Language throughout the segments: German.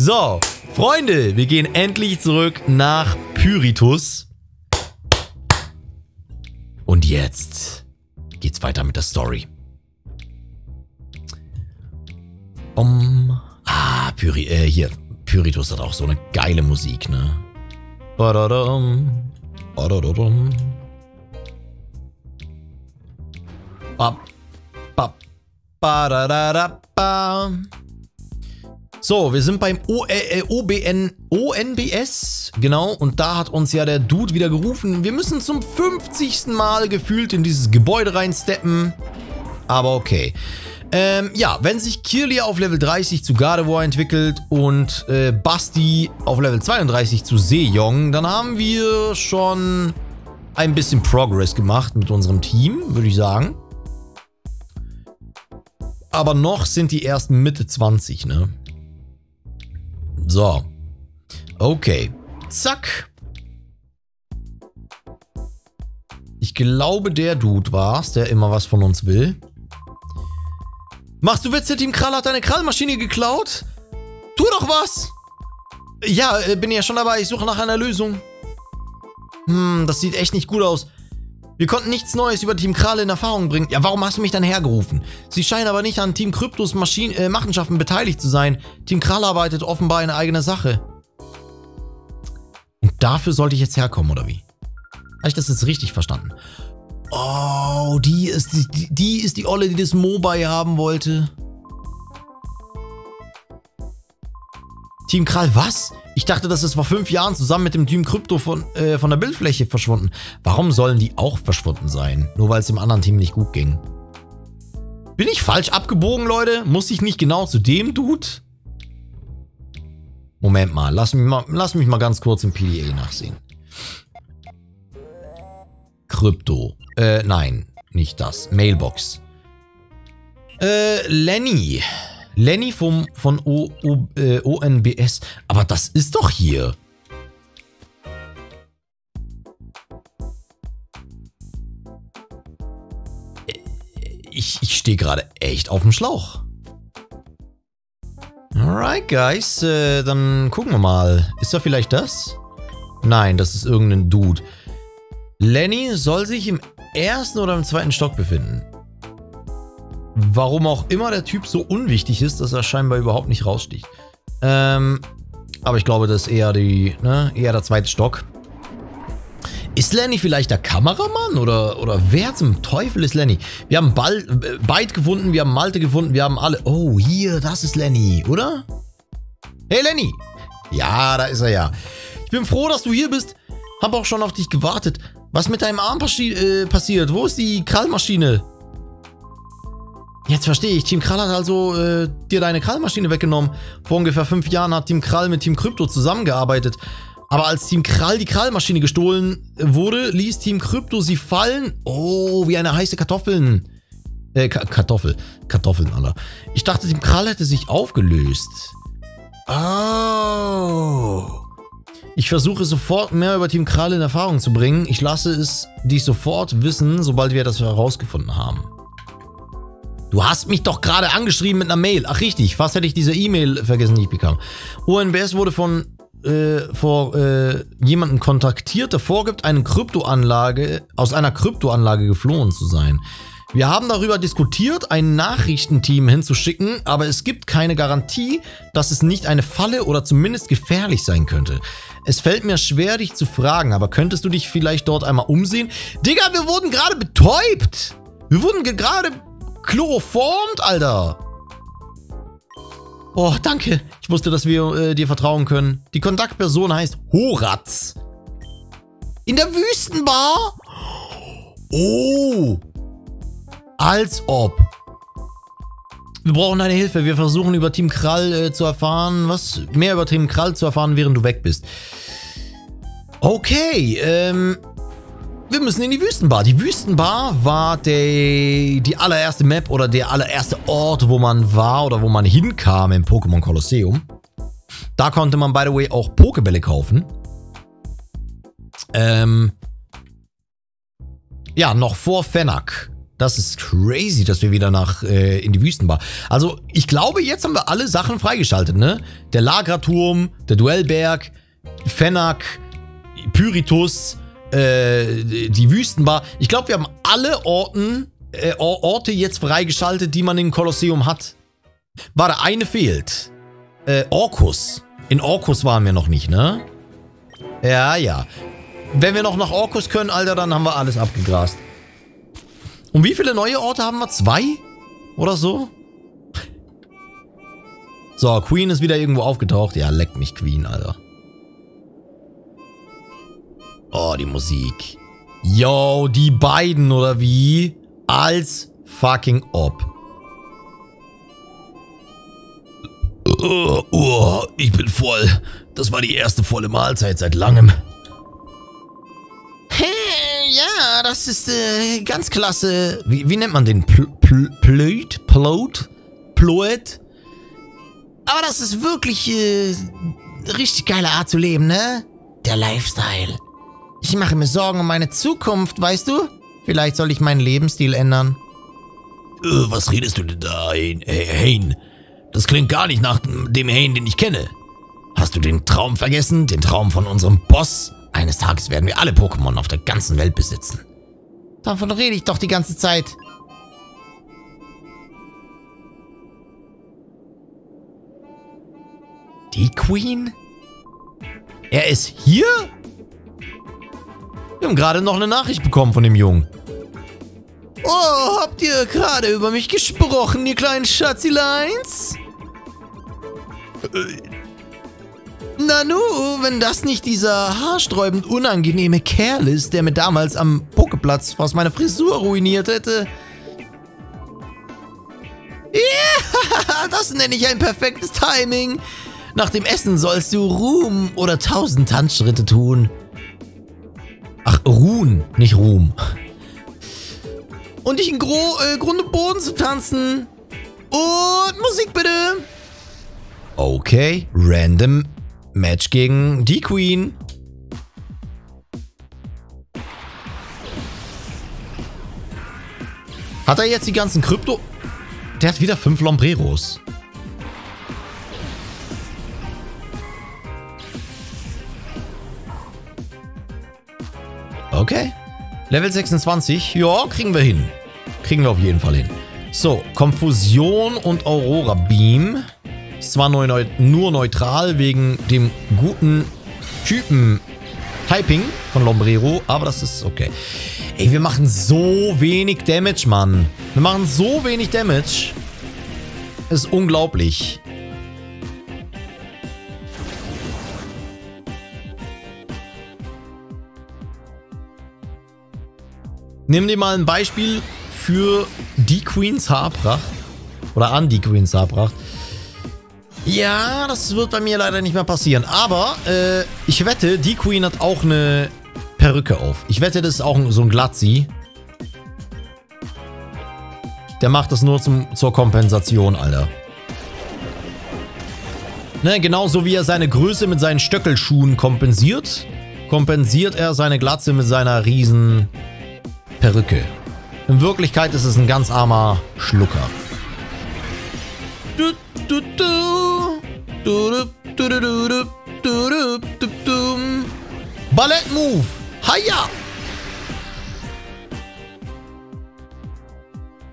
So, Freunde, wir gehen endlich zurück nach Pyritus. Und jetzt geht's weiter mit der Story. Um, ah, Pyri, äh, hier, Pyritus hat auch so eine geile Musik, ne? Badadam, badadadam. Bap, bap, badadadaba. So, wir sind beim o äh, OBN, ONBS, genau, und da hat uns ja der Dude wieder gerufen, wir müssen zum 50. Mal gefühlt in dieses Gebäude reinsteppen, aber okay. Ähm, ja, wenn sich Kirlia auf Level 30 zu Gardevoir entwickelt und äh, Basti auf Level 32 zu Sejong, dann haben wir schon ein bisschen Progress gemacht mit unserem Team, würde ich sagen. Aber noch sind die ersten Mitte 20, ne? So. Okay. Zack. Ich glaube, der Dude war's, der immer was von uns will. Machst du Witze, Team Krall hat deine Krallmaschine geklaut? Tu doch was! Ja, äh, bin ja schon dabei. Ich suche nach einer Lösung. Hm, das sieht echt nicht gut aus. Wir konnten nichts Neues über Team Krall in Erfahrung bringen. Ja, warum hast du mich dann hergerufen? Sie scheinen aber nicht an Team Kryptos Maschinen, äh, Machenschaften beteiligt zu sein. Team Krall arbeitet offenbar in eigene Sache. Und dafür sollte ich jetzt herkommen, oder wie? Habe ich das jetzt richtig verstanden? Oh, die ist die, die ist die Olle, die das Mobile haben wollte. Team Krall, was? Ich dachte, das ist vor fünf Jahren zusammen mit dem Team Krypto von, äh, von der Bildfläche verschwunden. Warum sollen die auch verschwunden sein? Nur weil es dem anderen Team nicht gut ging. Bin ich falsch abgebogen, Leute? Muss ich nicht genau zu dem Dude? Moment mal, lass mich mal, lass mich mal ganz kurz im PDA nachsehen. Krypto. Äh, nein, nicht das. Mailbox. Äh, Lenny. Lenny vom, von o, o, äh, ONBS. Aber das ist doch hier. Ich, ich stehe gerade echt auf dem Schlauch. Alright, guys. Äh, dann gucken wir mal. Ist da vielleicht das? Nein, das ist irgendein Dude. Lenny soll sich im ersten oder im zweiten Stock befinden. Warum auch immer der Typ so unwichtig ist, dass er scheinbar überhaupt nicht raussticht. Ähm, aber ich glaube, das ist eher die, ne, eher der zweite Stock. Ist Lenny vielleicht der Kameramann oder, oder wer zum Teufel ist Lenny? Wir haben Ball, äh, Byte gefunden, wir haben Malte gefunden, wir haben alle... Oh, hier, das ist Lenny, oder? Hey Lenny! Ja, da ist er ja. Ich bin froh, dass du hier bist. Hab auch schon auf dich gewartet. Was mit deinem Arm äh, passiert? Wo ist die Krallmaschine? Jetzt verstehe ich. Team Krall hat also äh, dir deine Krallmaschine weggenommen. Vor ungefähr fünf Jahren hat Team Krall mit Team Krypto zusammengearbeitet. Aber als Team Krall die Krallmaschine gestohlen wurde, ließ Team Krypto sie fallen. Oh, wie eine heiße Kartoffeln. Äh, Ka Kartoffel. Kartoffeln, Alter. Ich dachte, Team Krall hätte sich aufgelöst. Oh. Ich versuche sofort mehr über Team Krall in Erfahrung zu bringen. Ich lasse es dich sofort wissen, sobald wir das herausgefunden haben. Du hast mich doch gerade angeschrieben mit einer Mail. Ach richtig, fast hätte ich diese E-Mail vergessen, die ich bekam. ONBS wurde von äh, vor äh, jemandem kontaktiert, der vorgibt, eine Kryptoanlage aus einer Kryptoanlage geflohen zu sein. Wir haben darüber diskutiert, ein Nachrichtenteam hinzuschicken, aber es gibt keine Garantie, dass es nicht eine Falle oder zumindest gefährlich sein könnte. Es fällt mir schwer, dich zu fragen, aber könntest du dich vielleicht dort einmal umsehen? Digga, wir wurden gerade betäubt! Wir wurden gerade chloroformt, Alter! Oh, danke. Ich wusste, dass wir äh, dir vertrauen können. Die Kontaktperson heißt Horatz. In der Wüstenbar? Oh. Als ob. Wir brauchen deine Hilfe. Wir versuchen über Team Krall äh, zu erfahren, was mehr über Team Krall zu erfahren, während du weg bist. Okay, ähm, wir müssen in die Wüstenbar. Die Wüstenbar war der, die allererste Map oder der allererste Ort, wo man war oder wo man hinkam im Pokémon Kolosseum. Da konnte man, by the way, auch Pokebälle kaufen. Ähm, ja, noch vor Fennec. Das ist crazy, dass wir wieder nach äh, in die Wüstenbar. Also, ich glaube, jetzt haben wir alle Sachen freigeschaltet, ne? Der Lagraturm, der Duellberg, Fennec, Pyritus, äh, die Wüstenbar. Ich glaube, wir haben alle Orten, äh, Orte jetzt freigeschaltet, die man im Kolosseum hat. Warte, eine fehlt. Äh, Orkus. In Orkus waren wir noch nicht, ne? Ja, ja. Wenn wir noch nach Orkus können, Alter, dann haben wir alles abgegrast. Und wie viele neue Orte haben wir? Zwei? Oder so? So, Queen ist wieder irgendwo aufgetaucht. Ja, leck mich, Queen, Alter. Oh, die Musik. Yo, die beiden, oder wie? Als fucking ob. Oh, oh, ich bin voll. Das war die erste volle Mahlzeit seit langem. Hey, ja, das ist äh, ganz klasse. Wie, wie nennt man den? Pl pl Plöt? Plot? Aber das ist wirklich äh, richtig geile Art zu leben, ne? Der Lifestyle. Ich mache mir Sorgen um meine Zukunft, weißt du? Vielleicht soll ich meinen Lebensstil ändern. Äh, was redest du denn da, Hein? Hein? Das klingt gar nicht nach dem Hein, den ich kenne. Hast du den Traum vergessen? Den Traum von unserem Boss? Eines Tages werden wir alle Pokémon auf der ganzen Welt besitzen. Davon rede ich doch die ganze Zeit. Die Queen? Er ist hier? Wir haben gerade noch eine Nachricht bekommen von dem Jungen. Oh, habt ihr gerade über mich gesprochen, ihr kleinen Schatzileins? Äh, Nanu, wenn das nicht dieser haarsträubend unangenehme Kerl ist, der mir damals am Pokeplatz fast meine Frisur ruiniert hätte. Ja, das nenne ich ein perfektes Timing. Nach dem Essen sollst du Ruhm oder tausend Tanzschritte tun. Ach, ruhen, nicht Ruhm. Und dich in Gro äh, Grund und Boden zu tanzen. Und Musik bitte. Okay, random Match gegen die Queen. Hat er jetzt die ganzen Krypto... Der hat wieder fünf Lombreros. Okay. Level 26. Ja, kriegen wir hin. Kriegen wir auf jeden Fall hin. So, Konfusion und Aurora Beam. Ist zwar nur, nur neutral wegen dem guten Typen Typing von Lombrero, aber das ist okay. Ey, wir machen so wenig Damage, Mann. Wir machen so wenig Damage. Ist unglaublich. Nimm dir mal ein Beispiel für die Queens Haarpracht. Oder an die Queens Haarpracht. Ja, das wird bei mir leider nicht mehr passieren. Aber äh, ich wette, die Queen hat auch eine Perücke auf. Ich wette, das ist auch so ein Glatzi. Der macht das nur zum, zur Kompensation, Alter. Ne, genauso wie er seine Größe mit seinen Stöckelschuhen kompensiert, kompensiert er seine Glatze mit seiner riesen Perücke. In Wirklichkeit ist es ein ganz armer Schlucker. Du. Ballett Move. Hiya.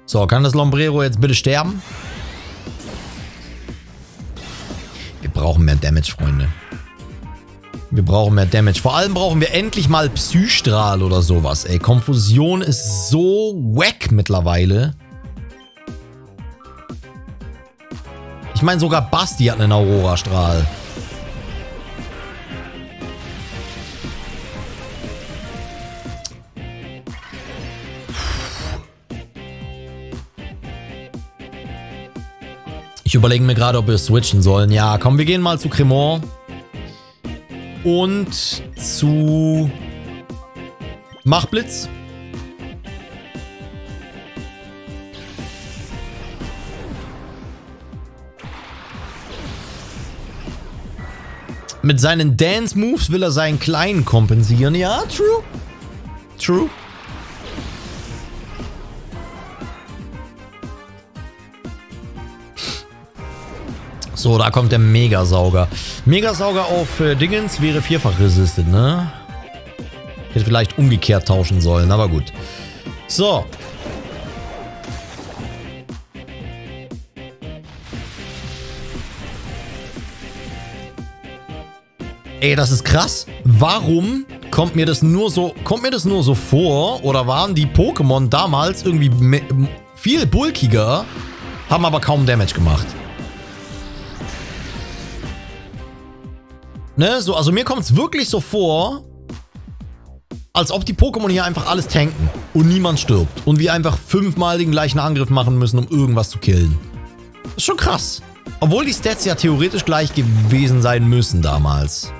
So, kann das Lombrero jetzt bitte sterben? Wir brauchen mehr Damage, Freunde. Wir brauchen mehr Damage. Vor allem brauchen wir endlich mal Psystrahl oder sowas, ey. Konfusion ist so wack mittlerweile. Ich meine, sogar Basti hat einen Aurora-Strahl. Ich überlege mir gerade, ob wir switchen sollen. Ja, komm, wir gehen mal zu Cremant. Und zu Machblitz. Mit seinen Dance-Moves will er seinen Kleinen kompensieren. Ja, true. True. So, da kommt der Megasauger. Megasauger auf äh, Dingens wäre vierfach resisted, ne? Hätte vielleicht umgekehrt tauschen sollen, aber gut. So. Ey, das ist krass. Warum kommt mir das nur so, kommt mir das nur so vor? Oder waren die Pokémon damals irgendwie viel bulkiger, haben aber kaum Damage gemacht? Ne, so, also mir kommt es wirklich so vor, als ob die Pokémon hier einfach alles tanken und niemand stirbt. Und wir einfach fünfmal den gleichen Angriff machen müssen, um irgendwas zu killen. Das ist schon krass. Obwohl die Stats ja theoretisch gleich gewesen sein müssen damals.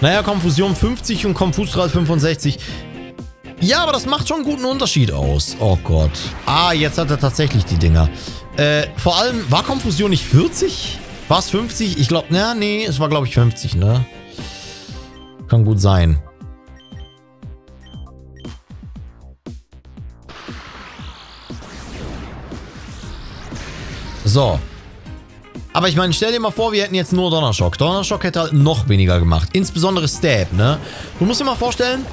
Naja, Konfusion 50 und Konfusstrahl 65. Ja, aber das macht schon einen guten Unterschied aus. Oh Gott. Ah, jetzt hat er tatsächlich die Dinger. Äh, vor allem, war Konfusion nicht 40? War es 50? Ich glaube, na, nee, es war glaube ich 50, ne? Kann gut sein. So. Aber ich meine, stell dir mal vor, wir hätten jetzt nur Donnerschock. Donnerschock hätte halt noch weniger gemacht. Insbesondere Stab, ne? Du musst dir mal vorstellen,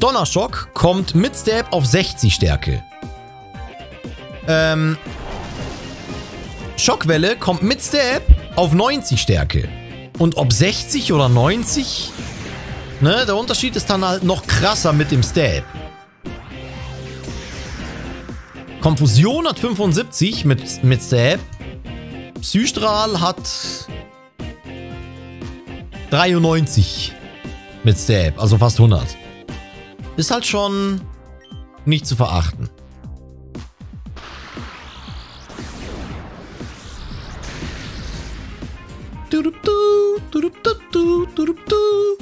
Donnerschock kommt mit Stab auf 60 Stärke. Ähm, Schockwelle kommt mit Stab auf 90 Stärke. Und ob 60 oder 90, ne, der Unterschied ist dann halt noch krasser mit dem Stab. Konfusion hat 75 mit, mit Stab Psystrahl hat 93 mit Stab, also fast 100. Ist halt schon nicht zu verachten. Du, du, du, du, du, du, du, du,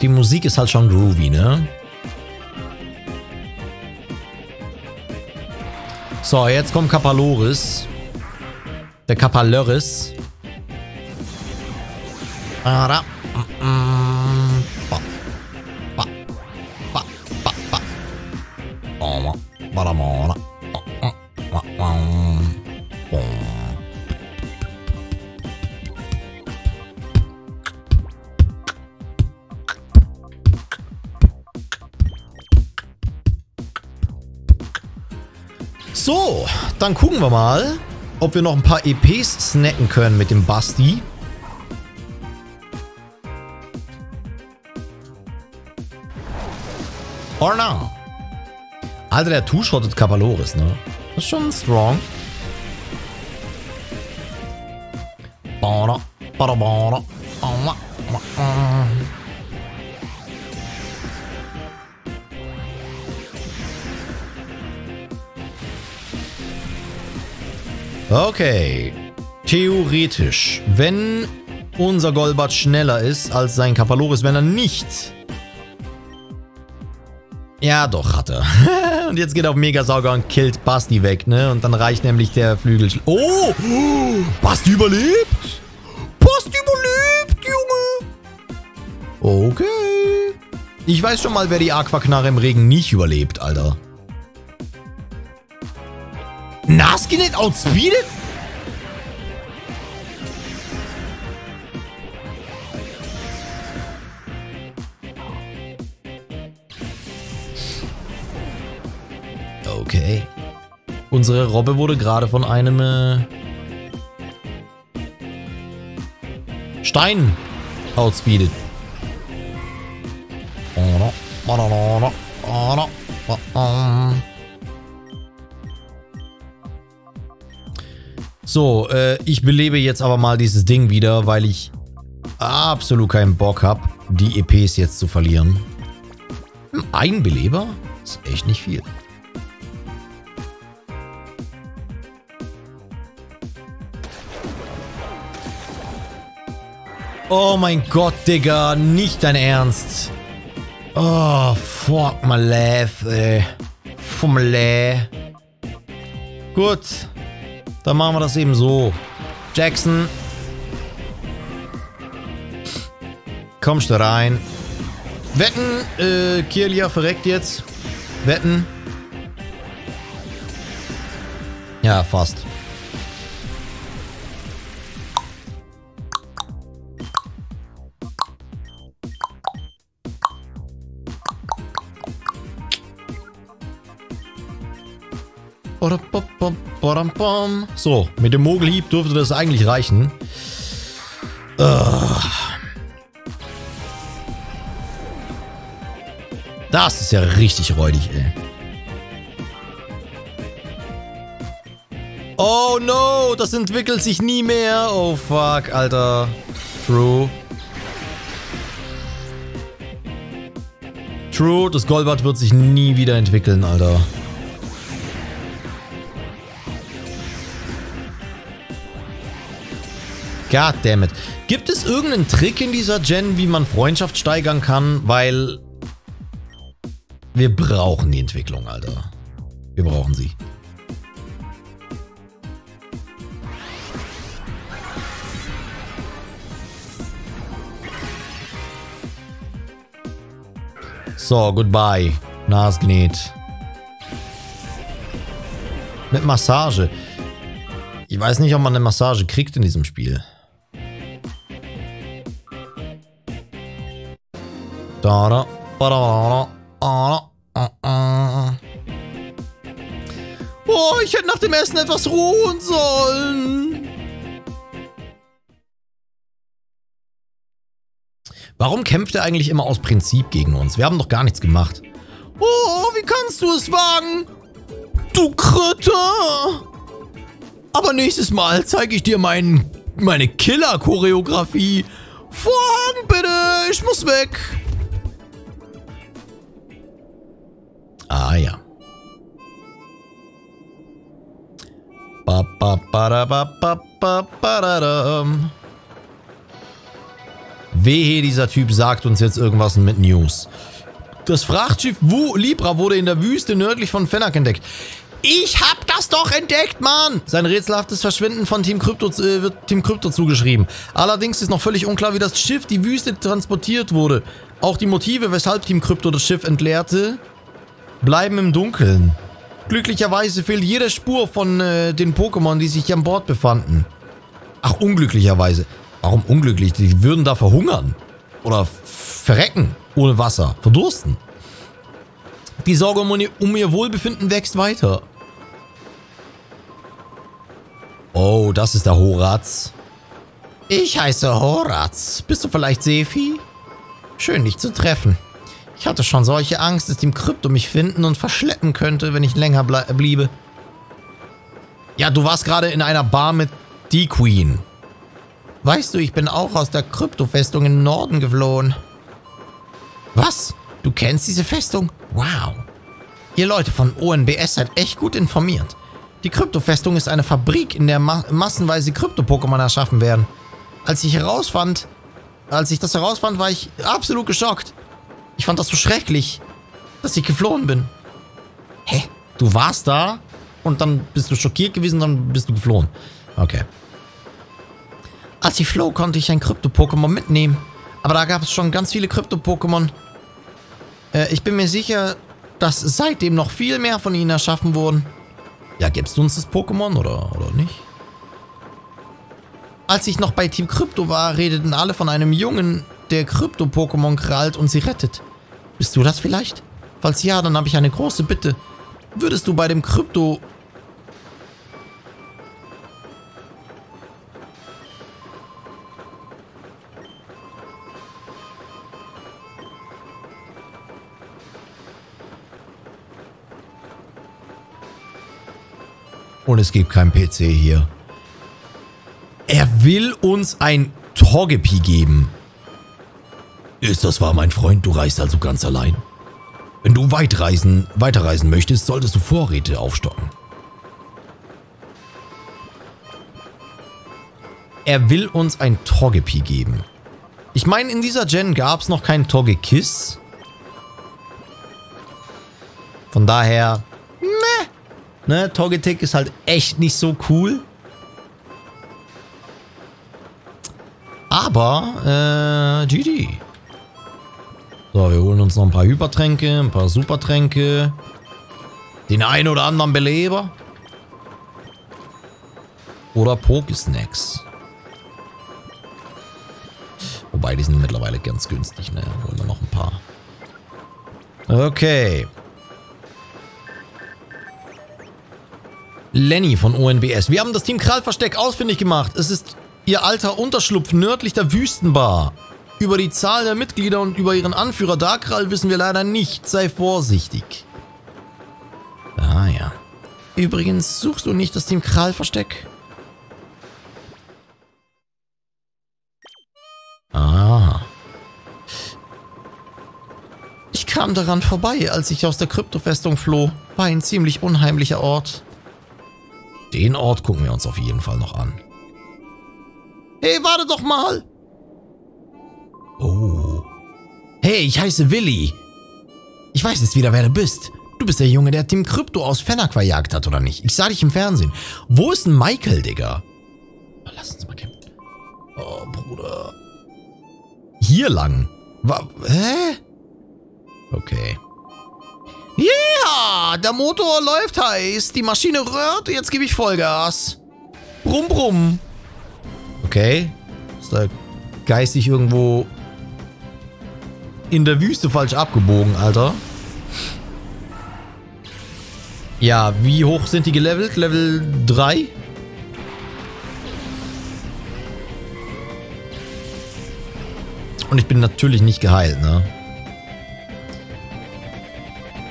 Die Musik ist halt schon groovy, ne? So, jetzt kommt Kapaloris. Der Kapaloris. Ah, da. Dann gucken wir mal, ob wir noch ein paar EPs snacken können mit dem Basti. Or now. Alter, der Two-Shottet Kapaloris, ne? Das ist schon strong. Bada, bada, bada. Okay. Theoretisch, wenn unser Golbat schneller ist als sein Kapaloris, wenn er nicht... Ja, doch, hat er. und jetzt geht er auf Megasauger und killt Basti weg, ne? Und dann reicht nämlich der Flügel... Oh! Basti überlebt! Basti überlebt, Junge! Okay. Ich weiß schon mal, wer die Aquaknarre im Regen nicht überlebt, Alter. Naskin outspeeded? Okay. Unsere Robbe wurde gerade von einem äh, Stein outspeedet. So, äh, ich belebe jetzt aber mal dieses Ding wieder, weil ich absolut keinen Bock habe, die EPs jetzt zu verlieren. Hm, ein Beleber? Ist echt nicht viel. Oh mein Gott, Digga. Nicht dein Ernst. Oh, fuck my life, ey. Fummele. Gut. Dann machen wir das eben so. Jackson. Kommst du rein. Wetten, äh, Kirlia verreckt jetzt. Wetten. Ja, fast. So, mit dem Mogelhieb dürfte das eigentlich reichen. Das ist ja richtig räudig, ey. Oh no, das entwickelt sich nie mehr. Oh fuck, Alter. True. True, das Golbart wird sich nie wieder entwickeln, Alter. Goddammit. Gibt es irgendeinen Trick in dieser Gen, wie man Freundschaft steigern kann? Weil wir brauchen die Entwicklung, Alter. Wir brauchen sie. So, goodbye. Nasgenäht. Mit Massage. Ich weiß nicht, ob man eine Massage kriegt in diesem Spiel. Oh, ich hätte nach dem Essen etwas ruhen sollen. Warum kämpft er eigentlich immer aus Prinzip gegen uns? Wir haben doch gar nichts gemacht. Oh, wie kannst du es wagen? Du Krütte! Aber nächstes Mal zeige ich dir mein, meine Killer-Choreografie. Vorhang bitte, ich muss weg. Ah ja. Ba, ba, ba, ba, ba, ba, ba, da, da. Wehe, dieser Typ sagt uns jetzt irgendwas mit News. Das Frachtschiff Wu Libra wurde in der Wüste nördlich von Fennec entdeckt. Ich hab das doch entdeckt, Mann! Sein rätselhaftes Verschwinden von Team Crypto äh, wird Team Crypto zugeschrieben. Allerdings ist noch völlig unklar, wie das Schiff die Wüste transportiert wurde. Auch die Motive, weshalb Team Crypto das Schiff entleerte, bleiben im Dunkeln. Glücklicherweise fehlt jede Spur von äh, den Pokémon, die sich an Bord befanden. Ach, unglücklicherweise. Warum unglücklich? Die würden da verhungern. Oder verrecken. Ohne Wasser. Verdursten. Die Sorge um, ihr Wohlbefinden wächst weiter. Oh, das ist der Horaz. Ich heiße Horaz. Bist du vielleicht Sefi? Schön, dich zu treffen. Ich hatte schon solche Angst, dass Team Krypto mich finden und verschleppen könnte, wenn ich länger bliebe. Ja, du warst gerade in einer Bar mit D-Queen. Weißt du, ich bin auch aus der Kryptofestung im Norden geflohen. Was? Du kennst diese Festung? Wow. Ihr Leute von ONBS seid echt gut informiert. Die Kryptofestung ist eine Fabrik, in der ma massenweise Krypto-Pokémon erschaffen werden. Als ich herausfand, als ich das herausfand, war ich absolut geschockt. Ich fand das so schrecklich, dass ich geflohen bin. Hä? Du warst da und dann bist du schockiert gewesen, dann bist du geflohen. Okay. Als ich floh, konnte ich ein Krypto-Pokémon mitnehmen. Aber da gab es schon ganz viele Krypto-Pokémon. Äh, ich bin mir sicher, dass seitdem noch viel mehr von ihnen erschaffen wurden. Ja, gibst du uns das Pokémon oder, oder nicht? Als ich noch bei Team Krypto war, redeten alle von einem Jungen, der Krypto-Pokémon krallt und sie rettet. Bist du das vielleicht? Falls ja, dann habe ich eine große Bitte. Würdest du bei dem Krypto Und es gibt kein PC hier. Er will uns ein Togepi geben. Ist das wahr, mein Freund? Du reist also ganz allein. Wenn du weit reisen, weiterreisen möchtest, solltest du Vorräte aufstocken. Er will uns ein Togepi geben. Ich meine, in dieser Gen gab es noch kein Togekiss. Von daher, meh. Ne, Togetic ist halt echt nicht so cool. Aber, äh, GG. So, wir holen uns noch ein paar Hypertränke, ein paar Supertränke. Den einen oder anderen Beleber. Oder Pokesnacks. Wobei, die sind mittlerweile ganz günstig, ne? Holen wir noch ein paar. Okay. Lenny von ONBS. Wir haben das Team Krallversteck ausfindig gemacht. Es ist ihr alter Unterschlupf nördlich der Wüstenbar. Über die Zahl der Mitglieder und über ihren Anführer Darkral wissen wir leider nicht. Sei vorsichtig. Ah ja. Übrigens, suchst du nicht das Team Krallversteck? Ah. Ich kam daran vorbei, als ich aus der Kryptofestung floh. War ein ziemlich unheimlicher Ort. Den Ort gucken wir uns auf jeden Fall noch an. Hey, warte doch mal! Oh. Hey, ich heiße Willi. Ich weiß jetzt wieder, wer du bist. Du bist der Junge, der Team Krypto aus Fennec verjagt hat, oder nicht? Ich sah dich im Fernsehen. Wo ist denn Michael, Digga? Oh, lass uns mal kämpfen. Oh, Bruder. Hier lang? Wa hä? Okay. Ja, yeah, der Motor läuft heiß, die Maschine rührt, jetzt gebe ich Vollgas. Brumm, brumm. Okay. Ist da geistig irgendwo in der Wüste falsch abgebogen, Alter. Ja, wie hoch sind die gelevelt? Level 3? Und ich bin natürlich nicht geheilt, ne?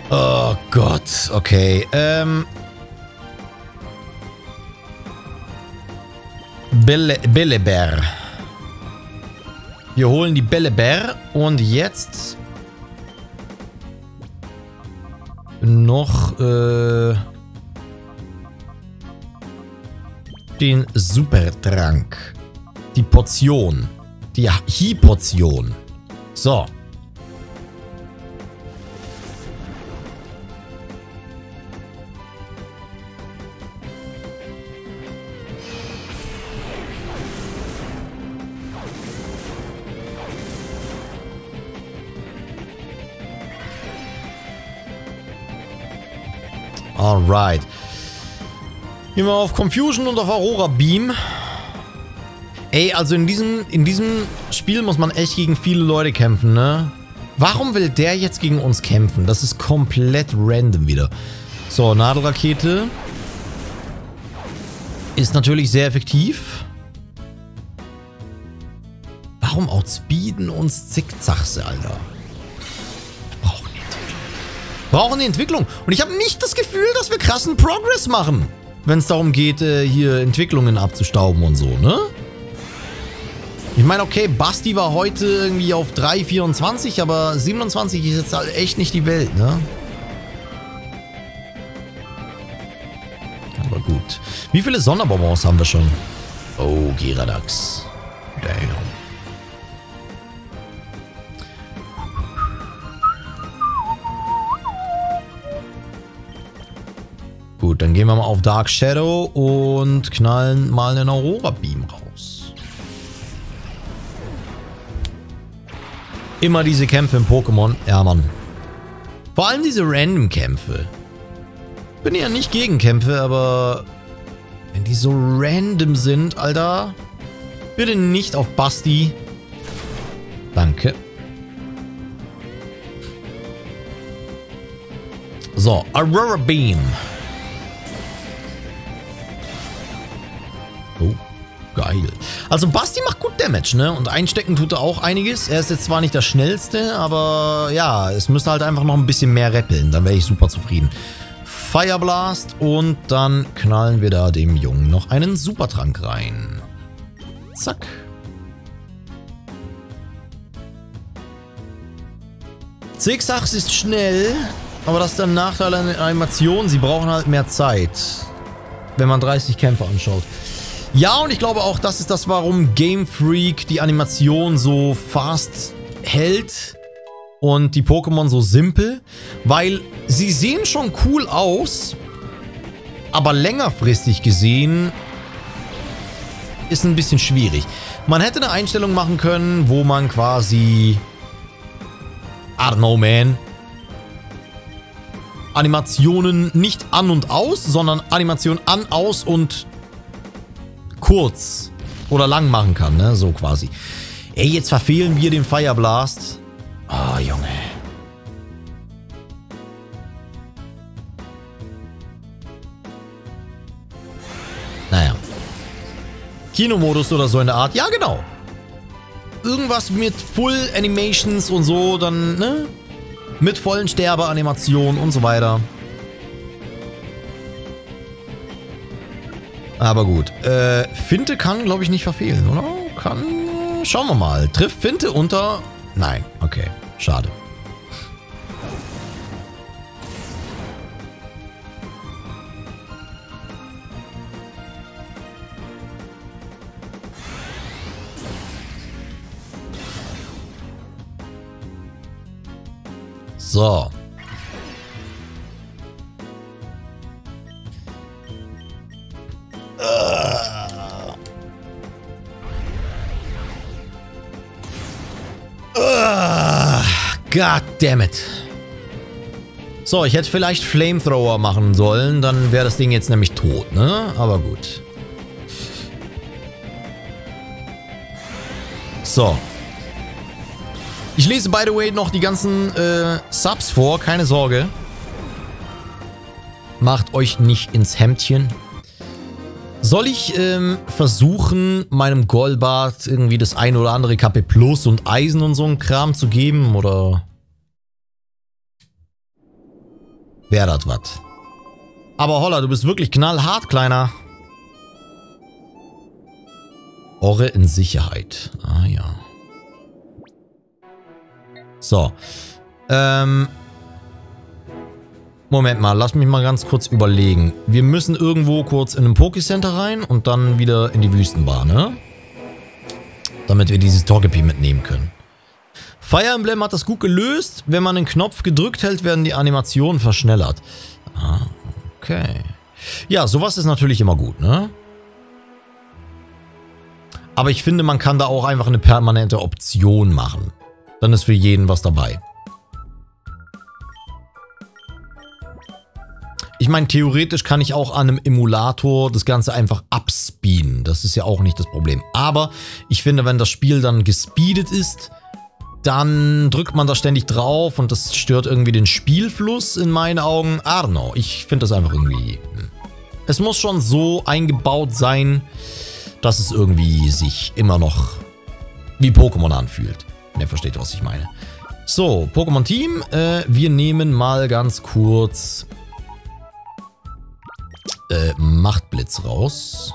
Oh Gott, okay. Ähm. Belle, Bellebär. Wir holen die Bellebär und jetzt noch äh, den Supertrank. Die Portion. Die Hi-Portion. So. Alright. Gehen wir auf Confusion und auf Aurora Beam. Ey, also in diesem, in diesem Spiel muss man echt gegen viele Leute kämpfen, ne? Warum will der jetzt gegen uns kämpfen? Das ist komplett random wieder. So, Nadelrakete. Ist natürlich sehr effektiv. Warum outspeeden uns Zickzacks, Alter? Brauchen die Entwicklung. Und ich habe nicht das Gefühl, dass wir krassen Progress machen. Wenn es darum geht, äh, hier Entwicklungen abzustauben und so, ne? Ich meine, okay, Basti war heute irgendwie auf 3,24, aber 27 ist jetzt halt echt nicht die Welt, ne? Aber gut. Wie viele Sonderbonbons haben wir schon? Oh, Giradax. Damn. Gut, dann gehen wir mal auf Dark Shadow und knallen mal einen Aurora Beam raus. Immer diese Kämpfe im Pokémon. Ja, Mann. Vor allem diese Random-Kämpfe. Bin ja nicht gegen Kämpfe, aber wenn die so random sind, Alter, bitte nicht auf Basti. Danke. So, Aurora Beam. Geil. Also Basti macht gut Damage, ne? Und einstecken tut er auch einiges. Er ist jetzt zwar nicht der schnellste, aber ja, es müsste halt einfach noch ein bisschen mehr rappeln. Dann wäre ich super zufrieden. Fire Blast und dann knallen wir da dem Jungen noch einen Supertrank rein. Zack. Zigzags ist schnell, aber das ist der Nachteil an den Animationen. Sie brauchen halt mehr Zeit, wenn man 30 Kämpfe anschaut. Ja, und ich glaube auch, das ist das, warum Game Freak die Animation so fast hält und die Pokémon so simpel, weil sie sehen schon cool aus, aber längerfristig gesehen ist ein bisschen schwierig. Man hätte eine Einstellung machen können, wo man quasi... I don't know, man. Animationen nicht an und aus, sondern Animationen an, aus und kurz oder lang machen kann, ne? So quasi. Ey, jetzt verfehlen wir den Fire Blast. Oh, Junge. Naja. Kinomodus oder so in der Art. Ja, genau. Irgendwas mit Full Animations und so, dann, ne? Mit vollen Sterbeanimationen und so weiter. Aber gut. Äh, Finte kann, glaube ich, nicht verfehlen, oder? Kann... Schauen wir mal. Trifft Finte unter... Nein. Okay. Schade. So. God damn it. So, ich hätte vielleicht Flamethrower machen sollen, dann wäre das Ding jetzt nämlich tot, ne? Aber gut. So. Ich lese, by the way, noch die ganzen äh, Subs vor, keine Sorge. Macht euch nicht ins Hemdchen. Soll ich ähm, versuchen, meinem Golbart irgendwie das ein oder andere KP Plus und Eisen und so ein Kram zu geben, oder... Wäre das was. Aber holla, du bist wirklich knallhart, Kleiner. Orre in Sicherheit. Ah ja. So. Ähm. Moment mal, lass mich mal ganz kurz überlegen. Wir müssen irgendwo kurz in ein Pokécenter rein und dann wieder in die Wüstenbahn, ne? Damit wir dieses Togepi mitnehmen können. Fire Emblem hat das gut gelöst. Wenn man den Knopf gedrückt hält, werden die Animationen verschnellert. Ah, okay. Ja, sowas ist natürlich immer gut, ne? Aber ich finde, man kann da auch einfach eine permanente Option machen. Dann ist für jeden was dabei. Ich meine, theoretisch kann ich auch an einem Emulator das Ganze einfach abspeeden. Das ist ja auch nicht das Problem. Aber ich finde, wenn das Spiel dann gespeedet ist, dann drückt man da ständig drauf und das stört irgendwie den Spielfluss in meinen Augen. I don't know. Ich finde das einfach irgendwie... Hm. Es muss schon so eingebaut sein, dass es irgendwie sich immer noch wie Pokémon anfühlt. Wenn ihr versteht, was ich meine. So, Pokémon Team. Äh, wir nehmen mal ganz kurz äh, Machtblitz raus.